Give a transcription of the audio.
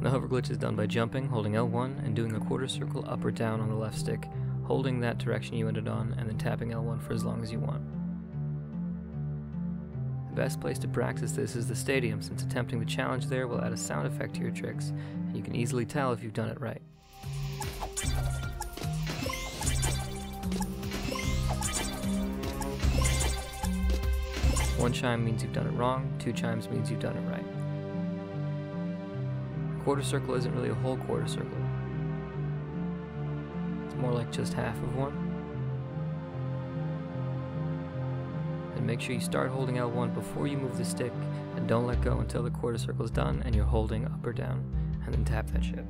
The hover glitch is done by jumping, holding L1, and doing a quarter circle up or down on the left stick, holding that direction you ended on, and then tapping L1 for as long as you want. The best place to practice this is the stadium, since attempting the challenge there will add a sound effect to your tricks, and you can easily tell if you've done it right. One chime means you've done it wrong, two chimes means you've done it right. Quarter circle isn't really a whole quarter circle. It's more like just half of one. And make sure you start holding L1 before you move the stick, and don't let go until the quarter circle is done and you're holding up or down, and then tap that shit.